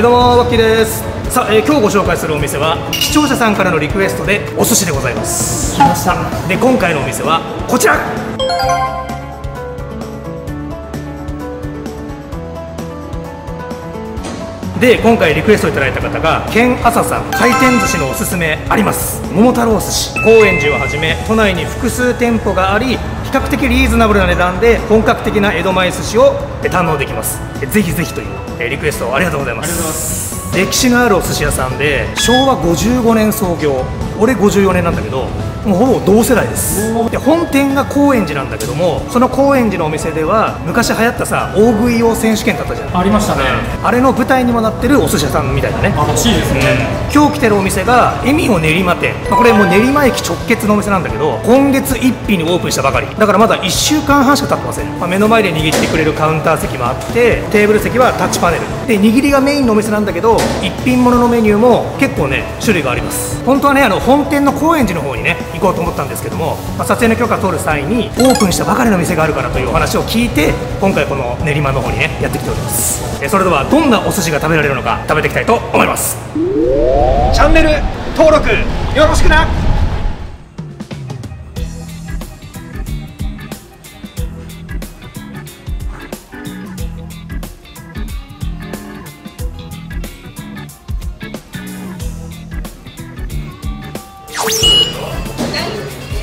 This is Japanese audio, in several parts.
はいどうもワッキーです。さあ、えー今日ご紹介するお店は視聴者さんからのリクエストでお寿司でございます。来ました。で今回のお店はこちら。で今回リクエストいただいた方がケンアサさん回転寿司のおすすめあります。桃太郎寿司。高円寺をはじめ都内に複数店舗があり比較的リーズナブルな値段で本格的な江戸前寿司をえ堪能できます。えぜひぜひというえリクエストありがとうございます。歴史のあるお寿司屋さんで昭和55年創業。俺54年なんだけどもうほぼ同世代です。で本店が高円寺なんだけどもその高円寺のお店では昔流行ったさ大食い王選手権だったじゃん。ありましたね。あれの舞台にもなってるお寿司屋さんみたいだね。あ、欲しいですね。今日来てるお店がエミオ練馬店、まあこれもう練馬駅直結のお店なんだけど今月1日にオープンしたばかり。だからまだ1週間半しか経ってません、まあ目の前で握ってくれるカウンター席もあってテーブル席はタッチパネル。で握りがメインのお店なんだけど一品物のメニューも結構ね種類があります。本当はねあの本店の高円寺の方にね行こうと思ったんですけども、まあ撮影の許可取る際にオープンしたばかりの店があるからというお話を聞いて今回この練馬の方にねやってきております。えそれではどんなお寿司が食べられるのか食べていきたいと思います。チャンネル登録よろしくな。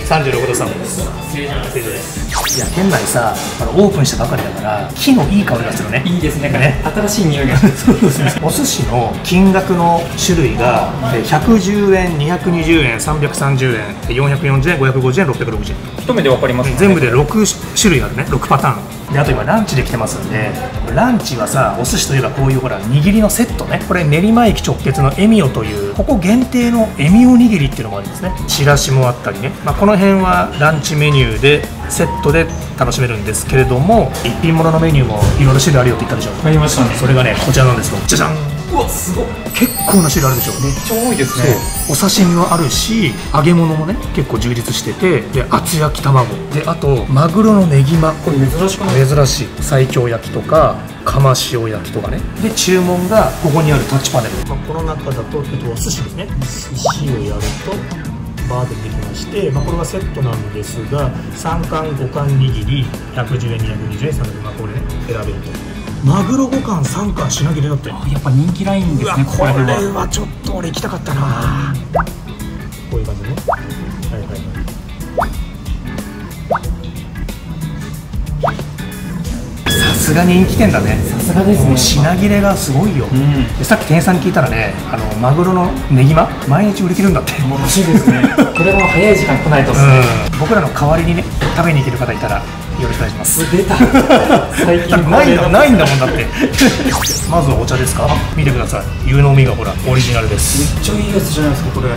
36度3分です正常ですいや店内さあのオープンしたばかりだから木のいい香りがするね。いいですね。ね。新しい匂いが。お寿司の金額の種類がえ110円、220円、330円、440円、550円、660円。一目でわかります、全部で6種類あるね。6パターンであと今ランチで来てますんでランチはさお寿司といえばこういうほら握りのセットね。これ練馬駅直結のエミオというここ限定のエミオ握りっていうのもありますね。チラシもあったりね、まあ、この辺はランチメニューでセットで楽しめるんですけれども一品物のメニューもいろいろ種類あるよって言ったでしょわかりましたね。それがねこちらなんですよ。じゃじゃんうわ、すごい。結構な種類あるでしょめっちゃ多いですね。お刺身はあるし揚げ物もね結構充実してて。で厚焼き卵。であとマグロのねぎまこれ珍しくない？珍しい。西京焼きとか釜塩焼きとかね。で注文がここにあるタッチパネル、まあ、この中だと、えっと、お寿司ですね。寿司をやるとバーでできまして、まあ、これはセットなんですが3貫5貫握り110円220円300円、まあ、これね選べるとマグロ5貫3貫品切れだってやっぱ人気ラインですね、これは。はちょっと俺行きたかったな。こういう感じね。はいはいはい。さすがに人気店だねさすがですね。品切れがすごいよ、ん。でさっき店員さんに聞いたらねあのマグロのねぎま毎日売り切れるんだって。欲しいですね。これも早い時間来ないと。うん。僕らの代わりにね食べに行ける方いたらよろしくお願いします。出た。最近ないんだないんだもんだって。まずはお茶ですか？見てください。湯飲みがほらオリジナルです。めっちゃいいやつじゃないですか、これ。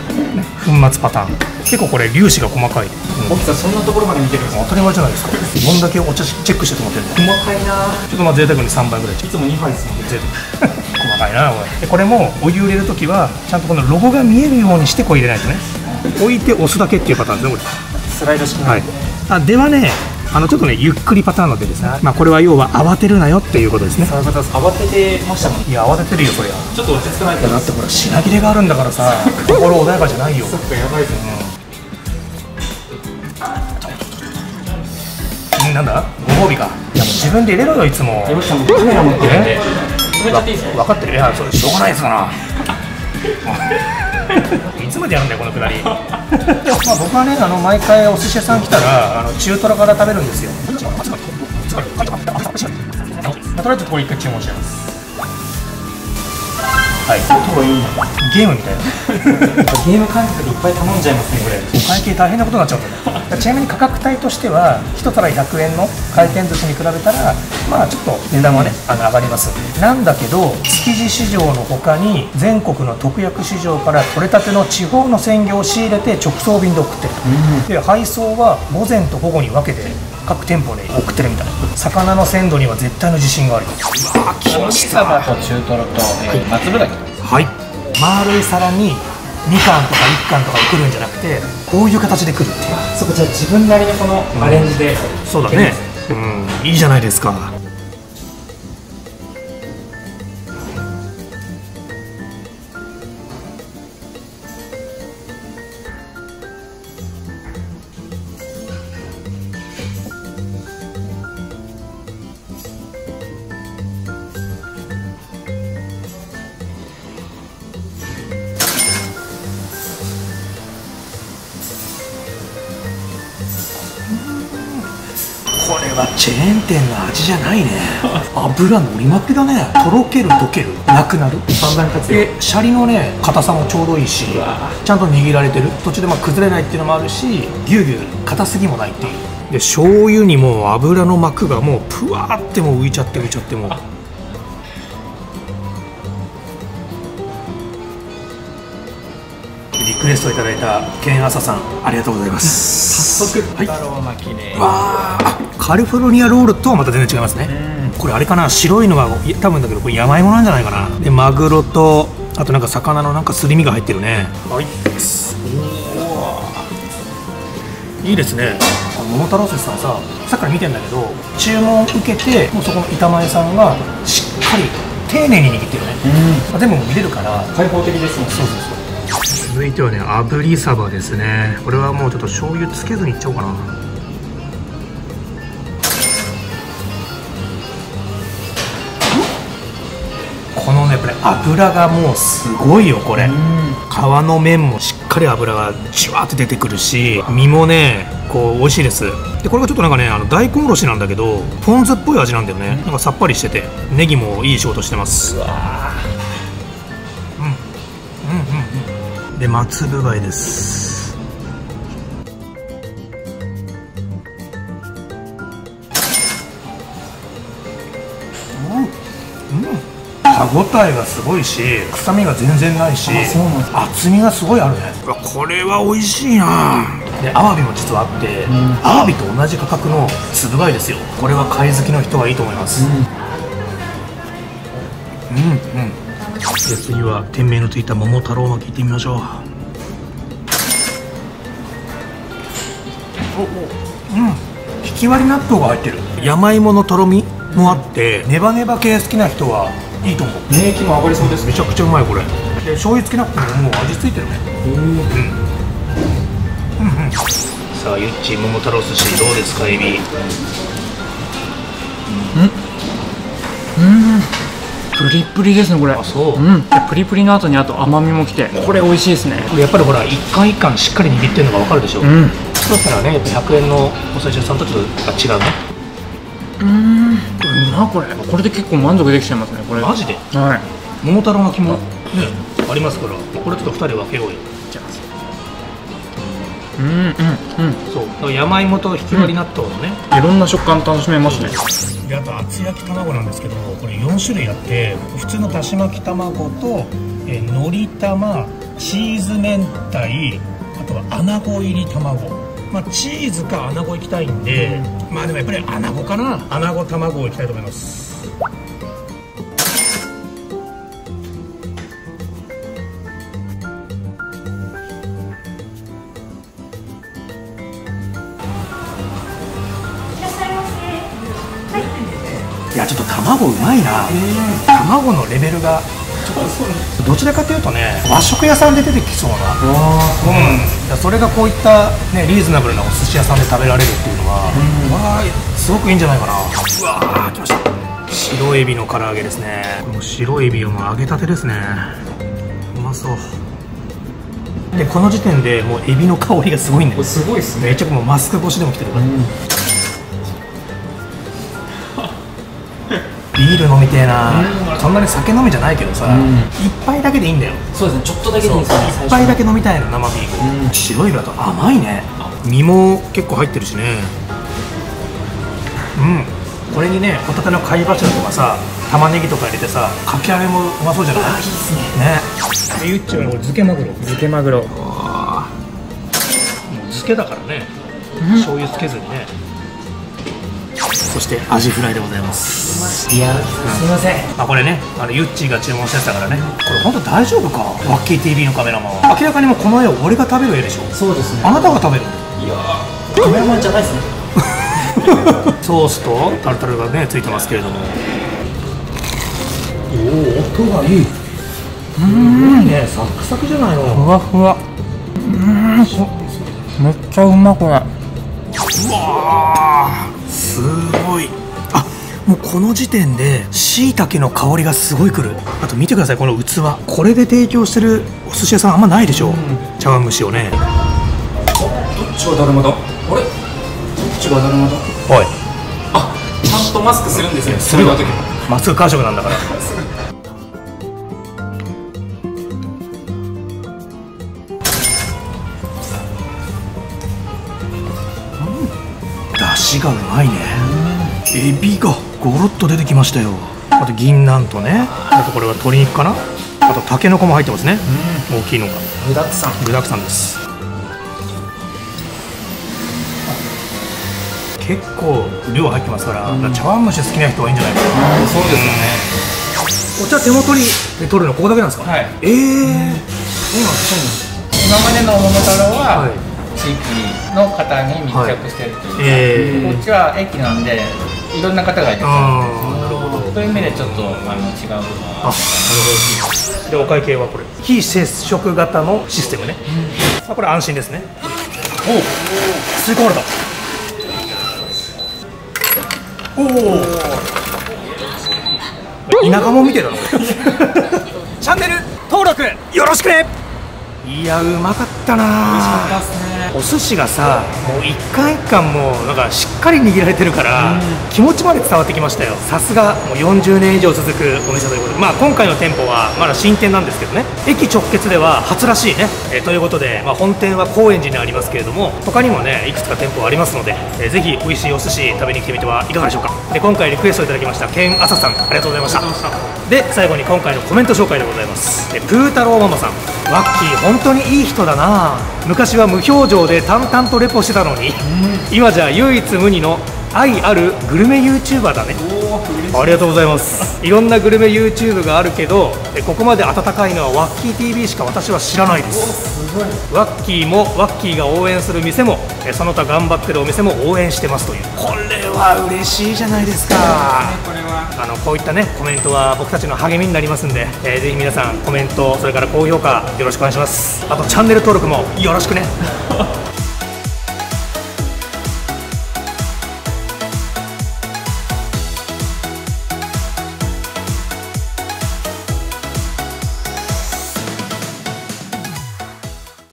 粉末パターン。結構これ粒子が細かい、うん。奥さん、そんなところまで見てるんですか？当たり前じゃないですか。どんだけお茶チェックしてと思ってんの。細かいな。ちょっとまあ贅沢に3倍ぐらいいつも2杯ですもんね。贅沢細かいなおいでこれもお湯入れるときはちゃんとこのロゴが見えるようにしてこう入れないとね置いて押すだけっていうパターンですねこスライド式れはいあではねあのちょっとねゆっくりパターンのでですねまあこれは要は慌てるなよっていうことですねそういうことです。慌ててましたもん。いや慌ててるよそりゃちょっと落ち着かないから。だってほら品切れがあるんだからさ心穏やかじゃないよそっか、やばいですね。うんなんだ？ご褒美か。いやもう自分で入れろよいつも。よろしく僕カメラ持ってるんで。止めちゃっていいですか分かってる。いやそれしょうがないやつだないつまでやるんだよこのくだり。まあ僕はねあの毎回お寿司屋さん来たらあの中トロから食べるんですよ。とりあえずこれ一回注文しちゃいます。はい。これい。いな。ゲームみたいな。ゲーム感覚でいっぱい頼んじゃいますね、これ。お会計大変なことになっちゃうんだよちなみに価格帯としては1皿100円の回転寿司に比べたらまあちょっと値段はねあの上がります。なんだけど築地市場の他に全国の特約市場から取れたての地方の鮮魚を仕入れて直送便で送ってる。と、で配送は午前と午後に分けて各店舗に送ってるみたいな。魚の鮮度には絶対の自信がある。わ来ました。と中トロと、えー、松ぶだけはい。丸い皿に2貫とか1貫とかで来るんじゃなくてこういう形で来るっていう。そこじゃあ自分なりのこのアレンジで、そうだね。うん。いいじゃないですかはチェーン店の味じゃないね。油のりまくりだね。とろける溶ける。なくなる。三段活用。でシャリのね硬さもちょうどいいしちゃんと握られてる。途中でまあ崩れないっていうのもあるしぎゅうぎゅう硬すぎもないっていう。で醤油にもう油の膜がもうぷわーってもう浮いちゃって浮いちゃってもうリクエストいただいたケンアサさんありがとうございます。早速はい。太郎巻きね。わあカリフォルニアロールとはまた全然違いますね。これあれかな？白いのがい多分だけどこれ山芋なんじゃないかな。でマグロとあとなんか魚のなんかすり身が入ってるね。はい。いいですね。桃太郎寿司さんささっきから見てんだけど注文受けてもうそこの板前さんがしっかり丁寧に握ってるね、まあ全部もう見れるから。開放的ですもんそうそうそう続いてはね炙りサバですね。これはもうちょっと醤油つけずにいっちゃおうかな。このねこれ油がもうすごいよこれ。皮の面もしっかり油がじゅわって出てくるし身もねこう美味しいです。でこれがちょっとなんかねあの大根おろしなんだけどポン酢っぽい味なんだよね。なんかさっぱりしててネギもいい仕事してます。うんうんうんで松部貝です。うん。うん。歯ごたえがすごいし臭みが全然ないし厚みがすごいあるね。これは美味しいな。でアワビも実はあって、アワビと同じ価格のつぶ貝ですよ。これは貝好きの人はいいと思います。うん。うんで次は店名のついた桃太郎巻きいってみましょう。うん。ひき割り納豆が入ってる。山芋のとろみもあってネバネバ系好きな人はいいと思う。免疫も上がりそうです。めちゃくちゃうまいこれ。で醤油つけなくてももう味付いてるね。うん。うんうん。さあゆっち桃太郎寿司どうですかエビ？プリプリですねこれ。あそう。うん。でプリプリの後にあと甘みもきてこれ美味しいですね。やっぱりほら一貫一貫しっかり握ってるのが分かるでしょ、うん。そうしたらねやっぱ100円のお寿司屋さんとちょっと違うね。うん。うまこれ。これで結構満足できちゃいますねこれ。マジで？はい。桃太郎巻きもねありますからこれちょっと2人で分けようようんうんうん。そう。山芋とひき割り納豆のね、いろんな食感楽しめますね。であと厚焼き卵なんですけどこれ4種類あって普通のだし巻き卵と、えー、のり玉チーズ明太あとは穴子入り卵。まあチーズか穴子行きたいんで、まあでもやっぱり穴子かな。穴子卵をいきたいと思います卵うまいな。卵のレベルが。どちらかというとね和食屋さんで出てきそうな。うん、それがこういった、ね、リーズナブルなお寿司屋さんで食べられるっていうのは、わあすごくいいんじゃないかな。うわー来ました。白エビの唐揚げですね。この白エビはもう揚げたてですね。うまそう。でこの時点でもうエビの香りがすごいんだよ。すごいっすめっちゃもうマスク越しでも来てるから、ビール飲みてえな、そんなに酒飲みじゃないけどさ、一杯だけでいいんだよ。そうですねちょっとだけでいいんですよね。一杯だけ飲みたいの生ビール、白いだと甘いね。身も結構入ってるしね。うん。これにねホタテの貝柱とかさ玉ねぎとか入れてさかき揚げもうまそうじゃない？いいですね。ね。ゆっちはこれ漬けマグロ漬けマグロもう漬けだからね、醤油つけずにねそしてアジフライでございます。いやすみません。あこれねあのユッチーが注文したやつだからね。これ本当大丈夫か？ワッキー TV のカメラマン明らかにもうこの絵を俺が食べる絵でしょ。そうですね。あなたが食べるカメラマンじゃないですね。ソースとタルタルがねついてますけれども。おお音がいい。うん。ねサクサクじゃないの。ふわふわ。うん。めっちゃうまこれ。うわーすごい。あもうこの時点でしいたけの香りがすごいくる。あと見てくださいこの器。これで提供してるお寿司屋さんあんまないでしょ、茶碗蒸しをね。どっちがだるまだ？あれ？どっちがだるまだ？おい。ちゃんとマスクするんですよするよそういう時。もまっすぐ完食なんだから だしがうまいね。エビがゴロッと出てきましたよ。あと銀杏とね。あとこれは鶏肉かな。あとタケノコも入ってますね。大きいのが。具だくさん。具だくさんです。結構量入ってますから,、茶碗蒸し好きな人はいいんじゃないかな。そうですよね。お茶手元にで取るのここだけなんですか？はい。ええ今までの桃太郎は、はい地域の方に密着してるというか、ええ。こっちは駅なんでいろんな方がいてああなるほど。そういう意味でちょっとあの違う部分あなるはほど。でお会計はこれ。非接触型のシステムね、あこれ安心ですね。おお吸い込まれたおお田舎もんみてえだなこれチャンネル登録よろしくね。いやうまかったなお寿司がさもう一貫一貫もうなんかしっかり握られてるから気持ちまで伝わってきましたよ。さすがもう40年以上続くお店ということで。まあ今回の店舗はまだ新店なんですけどね。駅直結では初らしいね、えーということで、まあ、本店は高円寺にありますけれども他にもねいくつか店舗ありますので、えーぜひ美味しいお寿司食べに来てみてはいかがでしょうか。で今回リクエストいただきましたケンアサさん。ありがとうございました。で最後に今回のコメント紹介でございます。えプー太郎ママさんワッキー本当にいい人だな。昔は無表情で淡々とレポしてたのに今じゃ唯一無二の愛あるグルメ YouTuber だね。ありがとうございます。いろんなグルメ YouTube があるけどえここまで温かいのはワッキー TV しか私は知らないです。ワッキーもワッキーが応援する店もえその他頑張ってるお店も応援してますという。これは嬉しいじゃないですかあのこういったねコメントは僕たちの励みになりますんで、えーぜひ皆さんコメントそれから高評価よろしくお願いします。あとチャンネル登録もよろしくね。